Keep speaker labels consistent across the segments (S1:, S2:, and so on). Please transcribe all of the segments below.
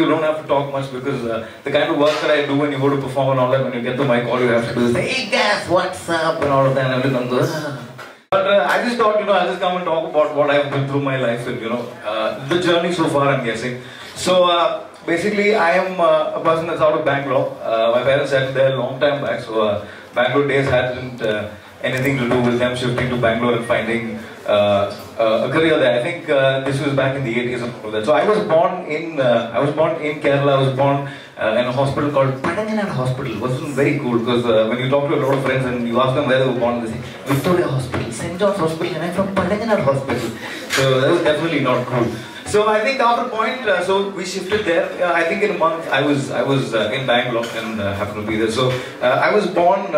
S1: you don't have to talk much because uh, the kind of work that I do when you go to perform and all that, when you get the mic, all you have to do is say, hey guys, what's up, and all of that, and goes, ah. But uh, I just thought, you know, I'll just come and talk about what I've been through my life and, you know, uh, the journey so far, I'm guessing. So, uh, basically, I am uh, a person that's out of Bangalore. Uh, my parents had there a long time back, so uh, Bangalore days hadn't uh, anything to do with them shifting to Bangalore and finding a career there. I think uh, this was back in the 80s and all that. So I was born in, uh, I was born in Kerala. I was born uh, in a hospital called Padanganad Hospital. It wasn't very cool because uh, when you talk to a lot of friends and you ask them where they were born, they say Victoria Hospital, St. John's Hospital, and I'm from Padanganad Hospital. So that was definitely not cool. So I think after point, uh, so we shifted there. Uh, I think in a month I was I was uh, in Bangalore and uh, happened to be there. So uh, I was born.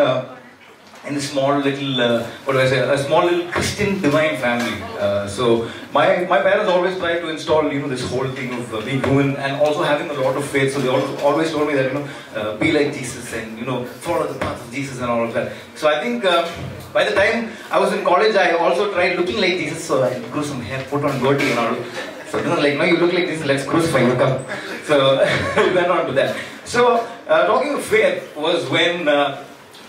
S1: In a small little, uh, what do I say, a small little Christian divine family. Uh, so my, my parents always tried to install, you know, this whole thing of uh, being human and also having a lot of faith. So they al- always told me that, you know, uh, be like Jesus and, you know, follow the path of Jesus and all of that. So I think uh, by the time I was in college, I also tried looking like Jesus. So I grew some hair, put on goatee and all. So, you know, like, no, you look like this, let's crucify you, come. So, we went on to that. So, uh, talking of faith was when,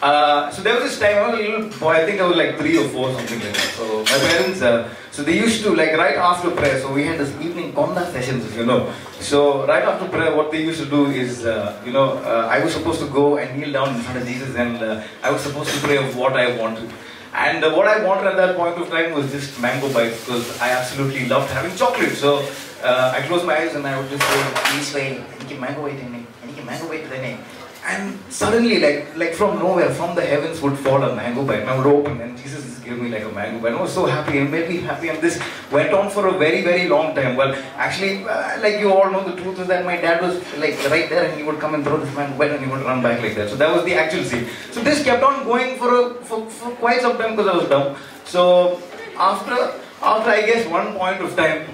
S1: uh, so there was this time I was a little boy, I think I was like three or four, something like that. So my parents, uh, so they used to like right after prayer. So we had this evening conda sessions, if you know. So right after prayer, what they used to do is, uh, you know, uh, I was supposed to go and kneel down in front of Jesus, and uh, I was supposed to pray of what I wanted. And what I wanted at that point of time was just mango bites because I absolutely loved having chocolate. So I closed my eyes and I would just go, please, I need mango bite, I need mango bite, and suddenly like like from nowhere from the heavens would fall a mango bite and I would open and Jesus gave me like a mango bite and I was so happy. And made me happy. And this went on for a very very long time. Well actually uh, like you all know the truth is that my dad was like right there and he would come and throw this mango bite and he would run back like that. So that was the actual scene. So this kept on going for a, for, for quite some time because I was dumb. So after after I guess one point of time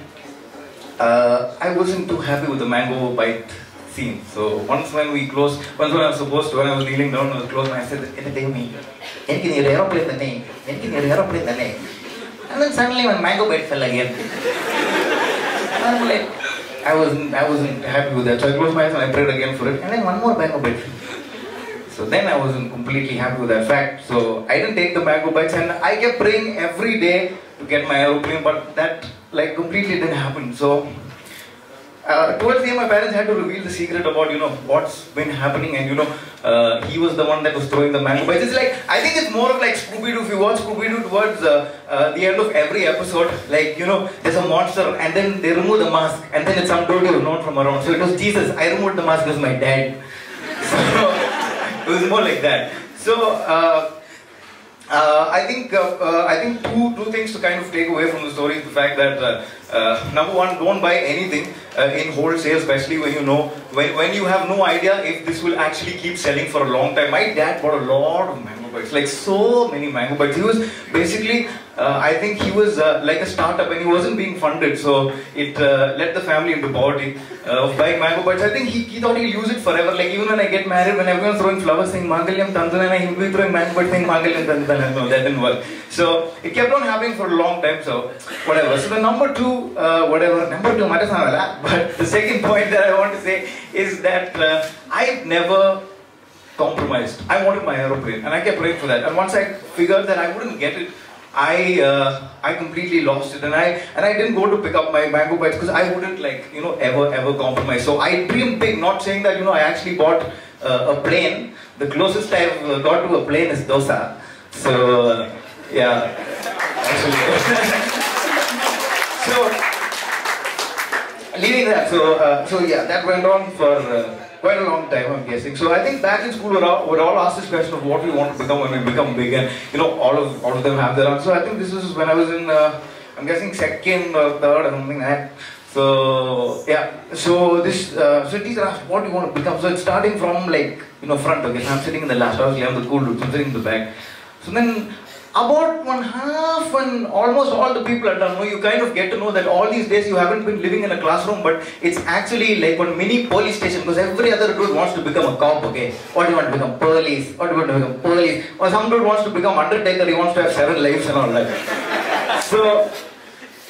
S1: uh, I wasn't too happy with the mango bite scene. So once when we closed, once when I was supposed to, when I was kneeling down, I was closing, I said, "എന്റെ ദൈവമേ, എനിക്ക് നീ ഒരു aeroplane തന്നെ, എനിക്ക് നീ ഒരു aeroplane തന്നെ." And then suddenly my mango bite fell again. And I'm like, I wasn't, I wasn't happy with that. So I closed my eyes and I prayed again for it. And then one more mango bite. So then I wasn't completely happy with that fact. So I didn't take the mango bites and I kept praying every day to get my aeroplane, but that like completely didn't happen. So uh, towards the end, my parents had to reveal the secret about you know what's been happening, and you know uh, he was the one that was throwing the mango bites. It's like I think it's more of like Scooby Doo. If you watch Scooby Doo towards uh, uh, the end of every episode, like you know there's a monster, and then they remove the mask, and then it's some dude who's known from around. So it was Jesus. I removed the mask. Was my dad. So it was more like that. So. Uh, I think uh, uh, I think two two things to kind of take away from the story is the fact that uh, uh, number one, don't buy anything uh, in wholesale, especially when you know when, when you have no idea if this will actually keep selling for a long time. My dad bought a lot of mango bites, like so many mango bites. He was basically, uh, I think he was uh, like a startup and he wasn't being funded, so it uh, led the family into poverty uh, of buying mango bites. I think he, he thought he'll use it forever. Like even when I get married, when everyone's throwing flowers saying Mangalyam Tandanana, he'll be throwing mango bites saying Mangalyam Tandanana. No, that didn't work. So it kept on happening for a long time. So whatever. So the number two, uh, whatever number two, matters matasamala. But the second point that I want to say is that uh, I've never compromised. I wanted my aeroplane, and I kept praying for that. And once I figured that I wouldn't get it, I uh, I completely lost it, and I and I didn't go to pick up my mango bites because I wouldn't like you know ever ever compromise. So I dreamed big, not saying that you know I actually bought uh, a plane. The closest I've uh, got to a plane is dosa. So uh, yeah, so leaving that, so uh, so yeah, that went on for uh, quite a long time, I'm guessing. So I think back in school, we're all, we're all asked this question of what we want to become when we become big, and you know, all of all of them have their answer. So I think this is when I was in, uh, I'm guessing second or third or something like that. So yeah, so this, uh, so teacher asked, what do you want to become? So it's starting from like you know front. Okay, so I'm sitting in the last. Obviously, I'm the cool dude. So I'm sitting in the back. So then about one half and almost all the people done. No, you kind of get to know that all these days you haven't been living in a classroom, but it's actually like one mini police station because every other dude wants to become a cop. Okay, what do you want to become? Police. What do you want to become? Police. Or some dude wants to become Undertaker. He wants to have seven lives and all that. So.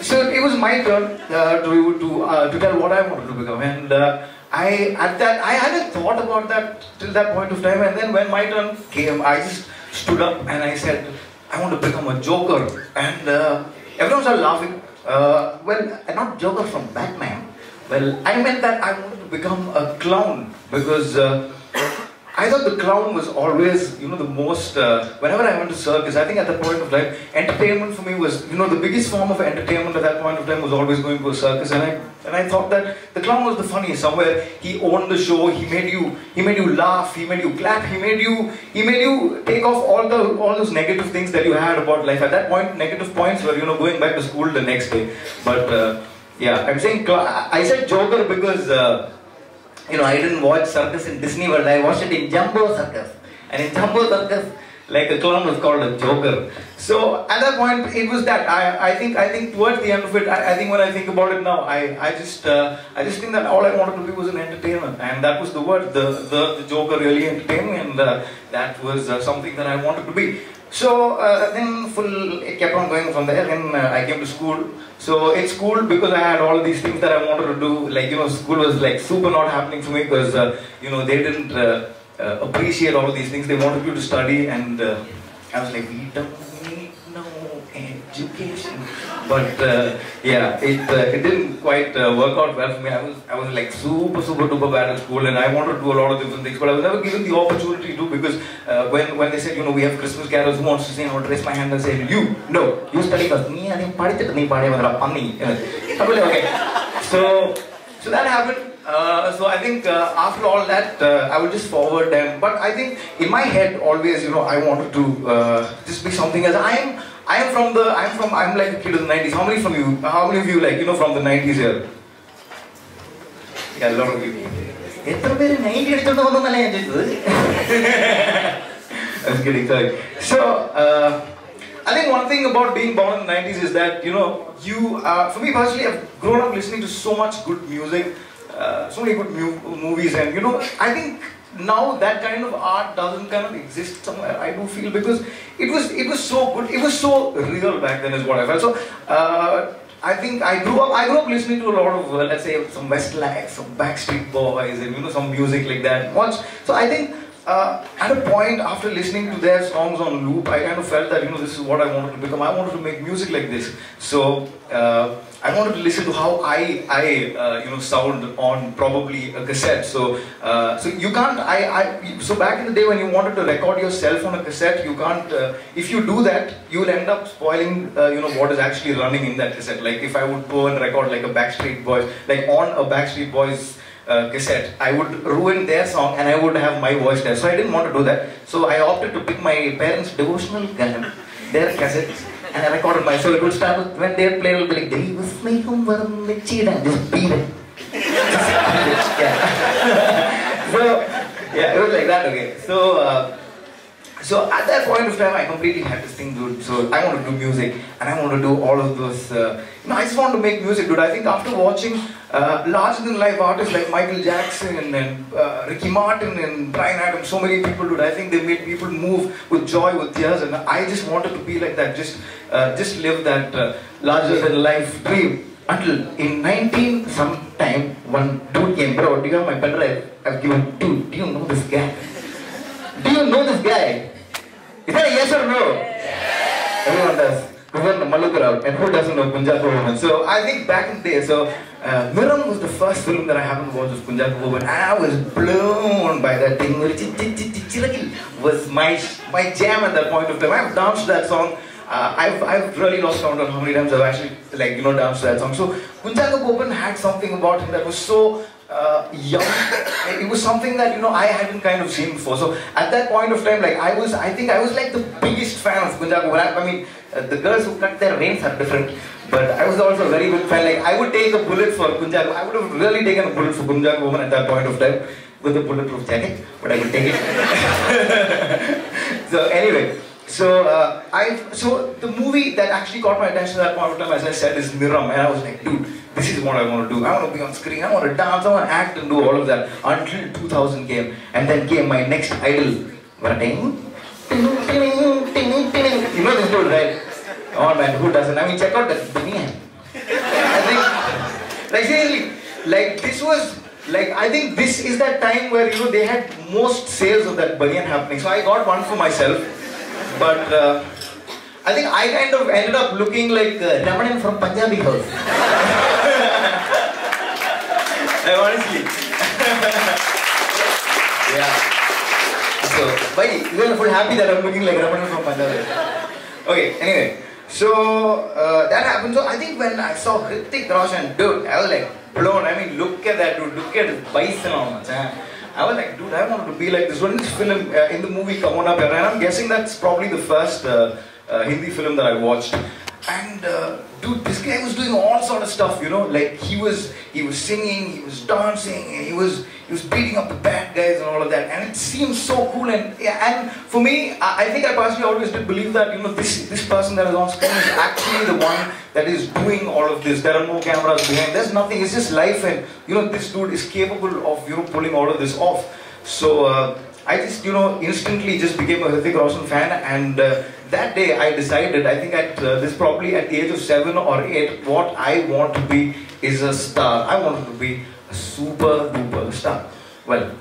S1: So it was my turn uh, to to uh, to tell what I wanted to become, and uh, I at that I hadn't thought about that till that point of time, and then when my turn came, I just stood up and I said, I want to become a Joker, and uh, everyone started laughing. Uh, well, not Joker from Batman. Well, I meant that I wanted to become a clown because. Uh, I thought the clown was always, you know, the most. Uh, whenever I went to circus, I think at that point of time, entertainment for me was, you know, the biggest form of entertainment at that point of time was always going to a circus, and I and I thought that the clown was the funniest. Somewhere he owned the show. He made you, he made you laugh. He made you clap. He made you, he made you take off all the all those negative things that you had about life. At that point, negative points were, you know, going back to school the next day. But uh, yeah, I'm saying I said Joker because. Uh, you know, I didn't watch circus in Disney World, I watched it in Jumbo Circus. And in Jumbo Circus, like a clown was called a joker. So at that point, it was that. I, I think I think towards the end of it, I, I think when I think about it now, I, I just uh, I just think that all I wanted to be was an entertainment, and that was the word. The the, the joker really entertained me, and uh, that was uh, something that I wanted to be. So uh, then full it kept on going from there. Then uh, I came to school. So in school, because I had all these things that I wanted to do, like you know, school was like super not happening for me because uh, you know they didn't uh, uh, appreciate all these things. They wanted you to study, and uh, I was like, we don't need no education but uh, yeah, it, uh, it didn't quite uh, work out well for me. I was, I was like super, super duper bad at school and I wanted to do a lot of different things, but I was never given the opportunity to because uh, when, when they said, you know, we have Christmas carols, who wants to sing? I would raise my hand and say, you, no, you study first. Me, I didn't me, okay. So, so that happened. Uh, so I think uh, after all that, uh, I would just forward them. But I think in my head, always, you know, I wanted to uh, just be something as I am I am from the, I'm from, I'm like a kid of the 90s. How many from you, how many of you like, you know, from the 90s here? Yeah, a lot of you. എത്ര പേര് ninety അടിച്ചോണ്ട് വന്നല്ല ഞാൻ ചോദിച്ചത് I was kidding, sorry. So, uh, I think one thing about being born in the 90s is that, you know, you, uh, for me personally, I've grown up listening to so much good music, uh, so many good mu- movies, and, you know, I think now that kind of art doesn't kind of exist somewhere, I do feel, because it was, it was so good, it was so real back then is what I felt. So, uh, I think I grew up. I grew up listening to a lot of, uh, let's say, some Westlife, some Backstreet Boys, and you know, some music like that. Once, so I think uh, at a point after listening to their songs on loop, I kind of felt that you know this is what I wanted to become. I wanted to make music like this. So uh, I wanted to listen to how I I uh, you know sound on probably a cassette. So uh, so you can't. I, I so back in the day when you wanted to record yourself on a cassette, you can't. Uh, if you do that, you will end up spoiling uh, you know what is actually running in that cassette. Like if I would go and record like a Backstreet Boys, like on a Backstreet Boys uh, cassette, I would ruin their song and I would have my voice there. So I didn't want to do that. So I opted to pick my parents' devotional their cassettes, and I recorded my. So it would start with when they play, it would be like Deva Sneham Varnichida, just beat it. yeah. so yeah, it was like that. Okay. So. Uh, so at that point of time, I completely had this thing, dude. So I want to do music, and I want to do all of those. Uh, you know, I just want to make music, dude. I think after watching uh, larger-than-life artists like Michael Jackson and, uh, Ricky Martin and Bryan Adams, so many people, dude. I think they made people move with joy, with tears, and I just wanted to be like that. Just, uh, just live that uh, larger-than-life dream. Until in 19 sometime, one dude came, bro. Do you have my pen drive? I've given. Dude, do you know this guy? Do you know this guy? Yes or no? Yes. Everyone does. Kuvan Malukarao, and who doesn't know Kunchacko Boban? So I think back in the day, so uh, Niram was the first film that I happened to watch of Kunchacko Boban, and I was blown by that thing. Was my my jam at that point of time. I've danced that song. Uh, I've, I've really lost count on how many times I've actually like you know danced that song. So Kunchacko Boban had something about him that was so uh, young. It was something that you know I hadn't kind of seen before. So at that point of time, like I was, I think I was like the biggest fan of Kunchacko I mean, uh, the girls who cut their veins are different, but I was also a very big fan. Like I would take a bullet for Kunchacko. I would have really taken a bullet for Kunchacko Boban at that point of time with a bulletproof jacket, but I would take it. so anyway. So uh, I so the movie that actually caught my attention at that point of time, as I said, is Niram, and I was like, dude, this is what I want to do. I want to be on screen. I want to dance. I want to act and do all of that. Until 2000 came, and then came my next idol, Varading. You know this dude, right? Oh man, who doesn't? I mean, check out that Dunia. I think, like seriously, like this was like I think this is that time where you know they had most sales of that banyan happening. So I got one for myself, but uh, I think I kind of ended up looking like uh, Ramanan from Punjabi House. I honestly. yeah. So, why you are full happy that I'm looking like Ramanan from Punjabi. Okay. Anyway, so uh, that happened. So I think when I saw Hrithik Roshan, dude, I was like blown. I mean, look at that dude. Look at his bison on. I was like, dude, I wanted to be like this. When this film uh, in the movie Kaho Naa Pyaar, and I'm guessing that's probably the first uh, uh, Hindi film that I watched. And uh, dude, this guy was doing all sort of stuff, you know, like he was he was singing, he was dancing, he was he was beating up the bad guys and all of that, and it seemed so cool. And yeah, and for me, I, I think I personally always did believe that you know this this person that is on screen is actually the one that is doing all of this. There are no cameras behind. There's nothing. It's just life, and you know this dude is capable of you know pulling all of this off. So. Uh, I just, you know, instantly just became a Hrithik Roshan fan, and uh, that day I decided, I think at uh, this probably at the age of seven or eight, what I want to be is a star. I wanted to be super duper star. Well,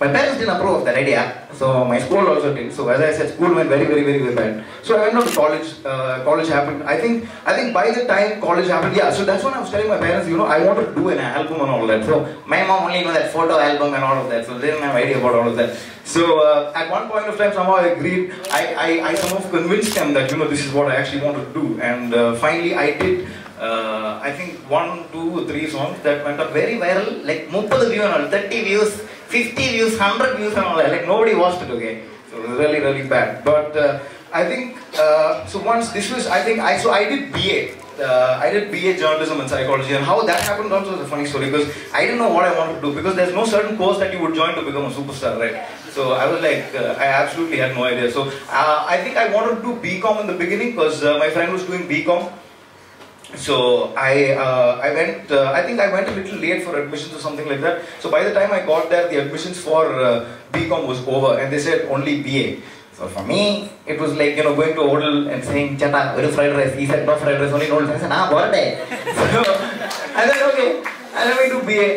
S1: my parents didn't approve of that idea, so my school also didn't. So as I said, school went very, very, very, very bad. So I went on to college. Uh, college happened. I think, I think by the time college happened, yeah. So that's when I was telling my parents, you know, I wanted to do an album and all that. So my mom only knew that photo album and all of that. So they didn't have idea about all of that. So uh, at one point of time, somehow I agreed. I, I, I somehow convinced them that you know this is what I actually wanted to do, and uh, finally I did. Uh, I think one, two, three songs that went up very viral, like 30 views and all, 30 views, 50 views, 100 views and all that. Like nobody watched it, okay? So it was really, really bad. But uh, I think, uh, so once this was, I think, I so I did BA. Uh, I did BA journalism and psychology, and how that happened also is a funny story because I didn't know what I wanted to do because there's no certain course that you would join to become a superstar, right? So I was like, uh, I absolutely had no idea. So uh, I think I wanted to do BCom in the beginning because uh, my friend was doing BCom. So I uh, I went uh, I think I went a little late for admissions or something like that. So by the time I got there, the admissions for uh, BCom was over, and they said only BA. So for me, it was like you know going to a hotel and saying "Chata, very fried rice." He said no fried rice, only noodles. I said ah, birthday. So I said okay, and then we do BA.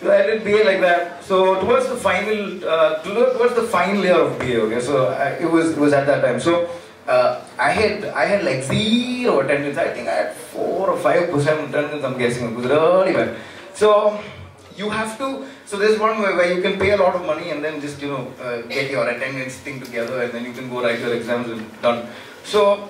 S1: So I did BA like that. So towards the final, uh, towards the final year of BA, okay. So I, it was it was at that time. So uh, I had I had like zero attendance. I think I had four or five percent attendance. I'm guessing it was really bad. So you have to. So there's one way where you can pay a lot of money and then just you know uh, get your attendance thing together, and then you can go write your exams and done. So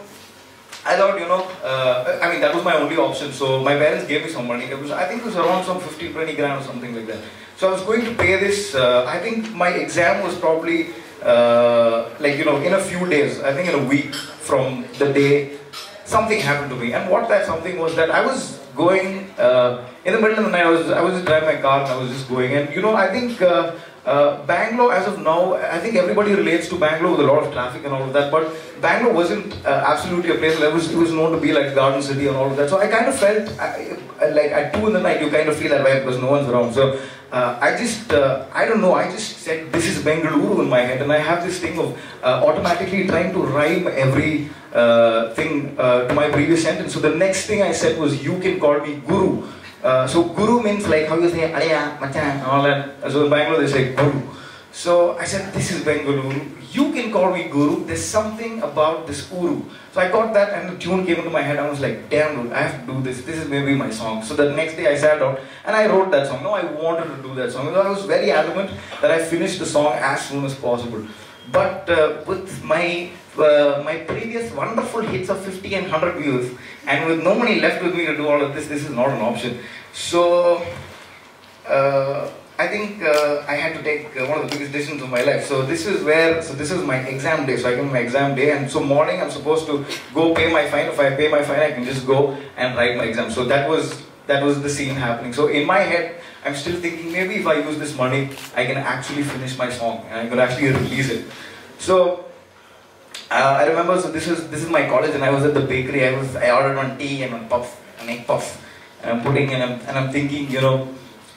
S1: I thought, you know, uh, I mean, that was my only option. So my parents gave me some money. It was, I think it was around some 15, 20 grand or something like that. So I was going to pay this. Uh, I think my exam was probably uh, like, you know, in a few days. I think in a week from the day something happened to me. And what that something was that I was going uh, in the middle of the night. I was I was driving my car and I was just going. And you know, I think. Uh, uh, Bangalore, as of now, I think everybody relates to Bangalore with a lot of traffic and all of that. But Bangalore wasn't uh, absolutely a place. It was, it was known to be like Garden City and all of that. So I kind of felt I, like at two in the night, you kind of feel that way because no one's around. So uh, I just, uh, I don't know. I just said this is Bengaluru in my head, and I have this thing of uh, automatically trying to rhyme every uh, thing to my previous sentence. So the next thing I said was, "You can call me Guru." Uh, so guru means like how you say Alaya, Machan, all that. So in Bangalore they say guru. So I said, this is Bengaluru. You can call me guru. There's something about this uru. So I got that and the tune came into my head. I was like, damn dude, I have to do this. This is maybe my song. So the next day I sat down and I wrote that song. No, I wanted to do that song. I was very adamant that I finish the song as soon as possible. But uh, with my uh, my previous wonderful hits of 50 and 100 views, and with no money left with me to do all of this, this is not an option. So, uh, I think uh, I had to take uh, one of the biggest decisions of my life. So this is where, so this is my exam day. So I get my exam day, and so morning I'm supposed to go pay my fine. If I pay my fine, I can just go and write my exam. So that was that was the scene happening. So in my head, I'm still thinking maybe if I use this money, I can actually finish my song and I could actually release it. So uh, I remember, so this is this is my college, and I was at the bakery. I was I ordered one tea and one puff, an egg puff, and I'm putting and I'm and I'm thinking, you know,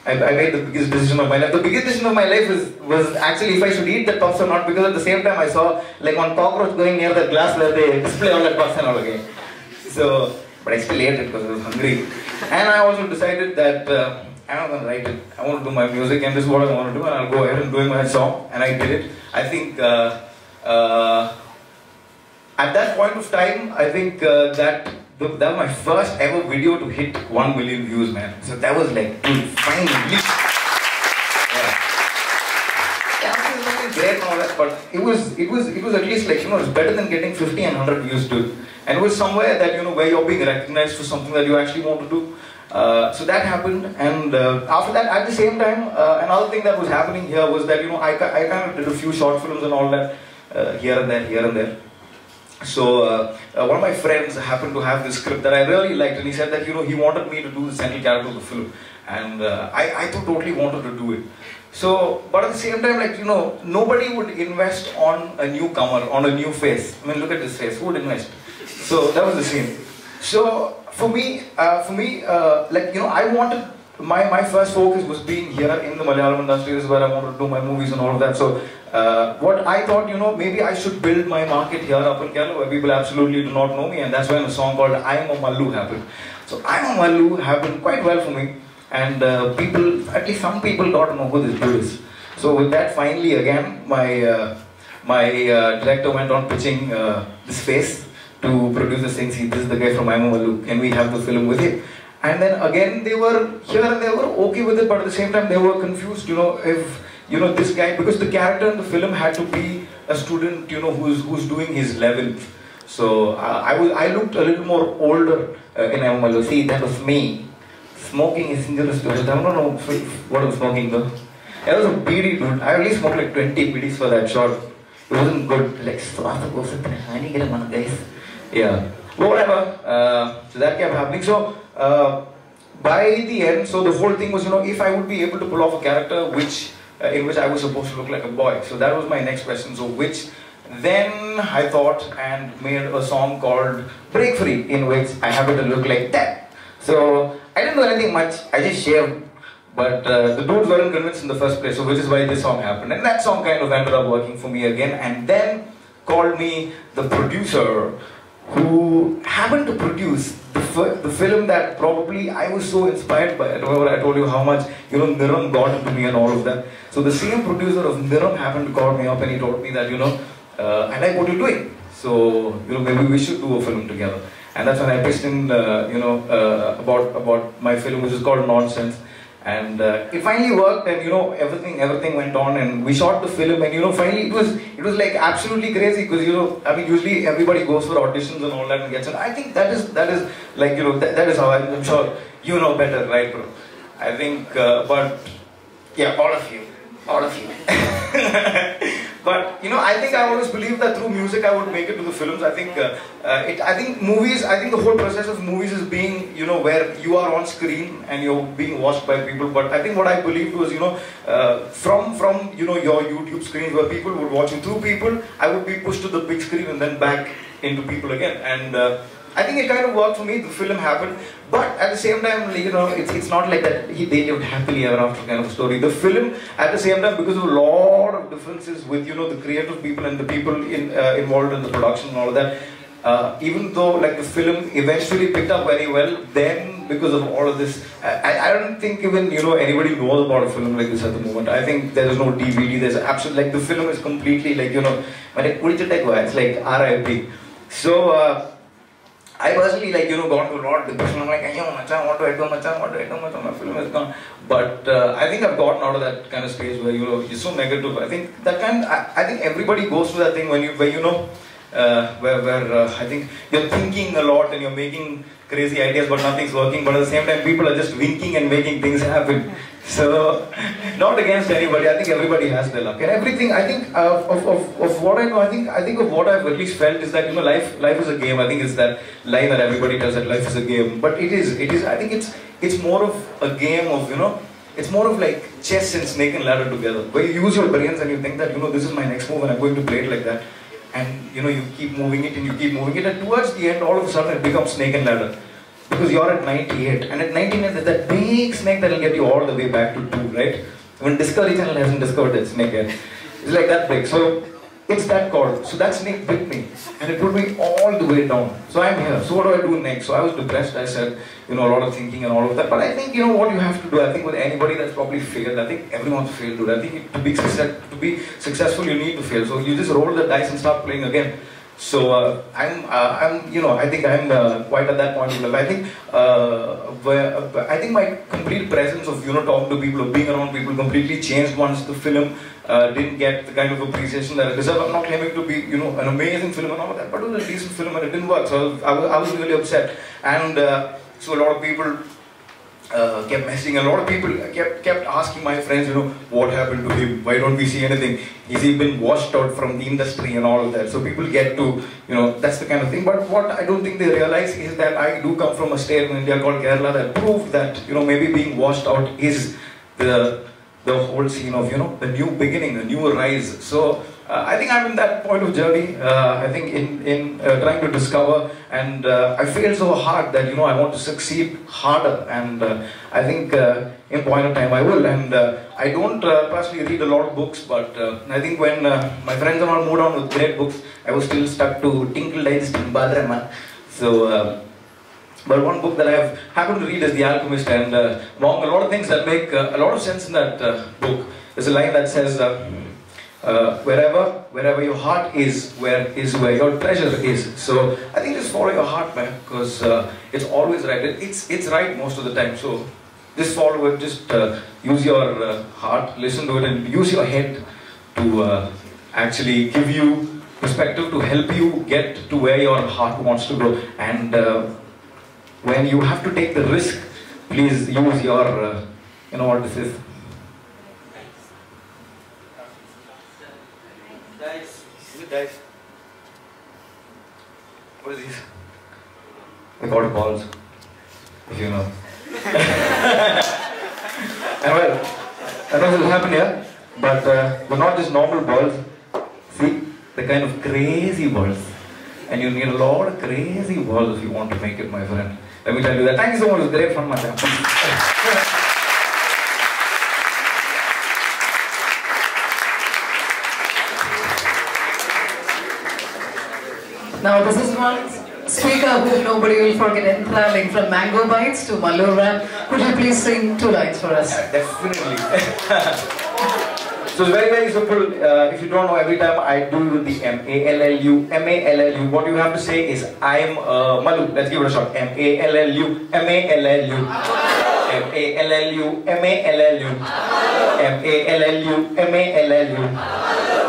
S1: I, I made the biggest decision of my life. The biggest decision of my life was was actually if I should eat the puffs or not, because at the same time I saw like one cockroach going near the glass where they display all the puffs and all again. So, but I still ate it because I was hungry, and I also decided that. Uh, I'm gonna write it. I want to do my music, and this is what I want to do, and I'll go ahead and doing my song, and I did it. I think uh, uh, at that point of time, I think uh, that that was my first ever video to hit one million views, man. So that was like, dude, finally. Yeah. Yeah, it was great and all that, but it was it was it was at least like you know it's better than getting 50 and 100 views to and it was somewhere that you know where you're being recognized for something that you actually want to do. Uh, so that happened, and uh, after that, at the same time, uh, another thing that was happening here was that you know I, I kind of did a few short films and all that uh, here and there, here and there. So uh, uh, one of my friends happened to have this script that I really liked, and he said that you know he wanted me to do the central character of the film, and uh, I I totally wanted to do it. So, but at the same time, like you know, nobody would invest on a newcomer, on a new face. I mean, look at this face. Who would invest? So that was the scene. So for me, uh, for me, uh, like you know, I wanted my my first focus was being here in the Malayalam industry. Is where I wanted to do my movies and all of that. So uh, what I thought, you know, maybe I should build my market here up in Kerala where people absolutely do not know me, and that's when a song called "I'm a Mallu" happened. So "I'm a Mallu" happened quite well for me, and uh, people, at least some people, got to know who this dude is. So with that, finally, again, my uh, my uh, director went on pitching uh, this face to produce the thing. See, this is the guy from I'm a Mallu. Can we have the film with him? And then again, they were here and they were okay with it, but at the same time, they were confused. You know, if you know this guy because the character in the film had to be a student, you know, who's who's doing his level. So uh, I was I looked a little more older uh, in I'm. See, that was me. Smoking is injurious to health. I don't know what I'm smoking though. I was a BD dude. I only smoked like 20 BDs for that shot. It wasn't good. Like, goes guys. Yeah. Whatever. Uh, so that kept happening. So uh, by the end, so the whole thing was, you know, if I would be able to pull off a character which uh, in which I was supposed to look like a boy. So that was my next question. So which then I thought and made a song called Break Free in which I happened to look like that. So I didn't do anything much. I just shaved. But uh, the dudes weren't convinced in the first place, so which is why this song happened. And that song kind of ended up working for me again. And then called me the producer who happened to produce the, the film that probably I was so inspired by. I remember I told you how much, you know, Niram got into me and all of that. So the same producer of Niram happened to call me up and he told me that, you know, uh, I like what you're doing. So, you know, maybe we should do a film together. And that's when I pitched in, uh, you know, uh, about, about my film, which is called Nonsense and uh, it finally worked and you know everything everything went on and we shot the film and you know finally it was it was like absolutely crazy because you know i mean usually everybody goes for auditions and all that and gets it. I think that is that is like you know that, that is how I, i'm sure you know better right bro? I think uh, but yeah all of you all of you but you know i think i always believed that through music i would make it to the films. I think uh, uh, it, i think movies i think the whole process of movies is being you know where you are on screen and you're being watched by people. But i think what i believed was you know uh, from from you know your youtube screens where people would watch you through people i would be pushed to the big screen and then back into people again. And uh, I think it kind of worked for me. The film happened, but at the same time, you know, it's, it's not like that. He, they lived happily ever after kind of story. The film, at the same time, because of a lot of differences with you know the creative people and the people in, uh, involved in the production and all of that. Uh, even though like the film eventually picked up very well, then because of all of this, I, I don't think even you know anybody knows about a film like this at the moment. I think there is no DVD. There's absolutely like the film is completely like you know, it's like RIP. So. Uh, I personally like you know gone to a lot of depression. I'm like, yo, machan, what do I do, machan, what do I do, machan? My film is gone. But uh, I think I've gotten out of that kind of stage where you know you're so negative. I think that kind. I, I think everybody goes through that thing when you where you know uh, where where uh, I think you're thinking a lot and you're making crazy ideas, but nothing's working. But at the same time, people are just winking and making things happen. So, not against anybody. I think everybody has their luck, and everything. I think uh, of, of, of what I know. I think I think of what I've at least felt is that you know life life is a game. I think it's that line that everybody tells that life is a game, but it is it is. I think it's it's more of a game of you know. It's more of like chess and snake and ladder together, where you use your brains and you think that you know this is my next move and I'm going to play it like that, and you know you keep moving it and you keep moving it, and towards the end, all of a sudden it becomes snake and ladder because you're at 98 and at 99 there's that big snake that will get you all the way back to 2 right when discovery channel hasn't discovered that snake yet it's like that big so it's that chord. So that snake bit me, and it put me all the way down. So I'm here. So what do I do next? So I was depressed. I said, you know, a lot of thinking and all of that. But I think you know what you have to do. I think with anybody that's probably failed, I think everyone's failed. Dude. I think to be success, to be successful, you need to fail. So you just roll the dice and start playing again. So uh, I'm, uh, I'm, you know, I think I'm uh, quite at that point in life. I think, uh, where, I think my complete presence of you know talking to people, of being around people, completely changed once the film uh, didn't get the kind of appreciation that it deserved. I'm not claiming to be, you know, an amazing film and all that, but it was a decent film and it didn't work. So I was, I was really upset. And uh, so a lot of people uh, kept messaging. A lot of people kept kept asking my friends, you know, what happened to him? Why don't we see anything? Is he been washed out from the industry and all of that? So people get to, you know, that's the kind of thing. But what I don't think they realize is that I do come from a state in India called Kerala that proved that, you know, maybe being washed out is the the whole scene of, you know, a new beginning, a new rise. So uh, I think I'm in that point of journey. Uh, I think in, in uh, trying to discover, and uh, I feel so hard that you know I want to succeed harder, and uh, I think uh, in point of time I will. And I don't personally read a lot of books, but I think when my friends and all moved on with great books, I was still stuck to Tinkle Dynasty in Balarama. So. But one book that I have happened to read is The Alchemist, and uh, among a lot of things that make uh, a lot of sense in that uh, book, there's a line that says, uh, uh, "Wherever, wherever your heart is, where is where your treasure is." So I think just follow your heart, man, because uh, it's always right. It's it's right most of the time. So just follow it. Just use your heart, listen to it, and use your head to actually give you perspective to help you get to where your heart wants to go and when you have to take the risk, please use your, uh, you know what this is? Dice. Is it dice? What is this? We call it balls, if you know. and well, I know this will happen here, but uh, we're not just normal balls. See, the kind of crazy balls. And you need a lot of crazy balls if you want to make it, my friend. Let me tell you that. Thank you so much. It was great fun, my friend.
S2: Now this is one speaker who nobody will forget traveling from Mango Bites to Mallu Could you please sing two lines for us?
S1: Yeah, definitely. So it's very, very simple. Uh, if you don't know, every time I do the M-A-L-L-U, M-A-L-L-U, what you have to say is, I'm uh, Mallu. Let's give it a shot. M-A-L-L-U, M-A-L-L-U. M-A-L-L-U, M-A-L-L-U. M-A-L-L-U, M-A-L-L-U.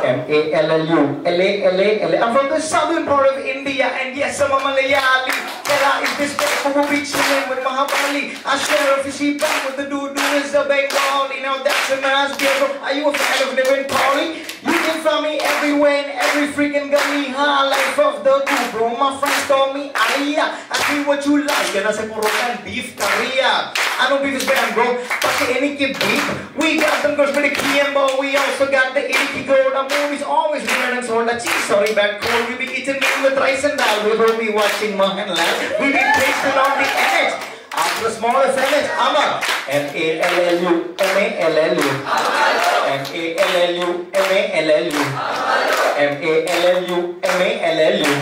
S1: M-A-L-L-U, L-A-L-A-L-A. I'm from the southern part of India, and yes, I'm a Malayali. Kera is this guy who will be chilling with Mahabali. I share a fishy bang with the dude who is a Bengali. Now that's a nice girl. Are you a fan of Devin Polly? You can me everywhere in every freaking gully. Huh? Life of the two, bro. My friends told me Aya. I see what you like. And I said, say Porokan beef curry. I know beef is bad, bro. But any kid beef. We got them girls with the Kiembo. We also got the Icky Gold. Our movies always running and sold. A cheese, sorry, bad cold. We be eating meat with rice and dal. We will be watching Mohanlal. We be pasted on the edge. After small FMH, Amma. M-A-L-L-U, M-A-L-L-U. M-A-L-L-U, M-A-L-L-U. M-A-L-L-U, M-A-L-L-U.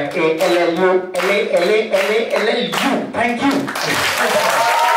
S1: M-A-L-L-U, L-A-L-A-L-A-L-L-U. Thank you.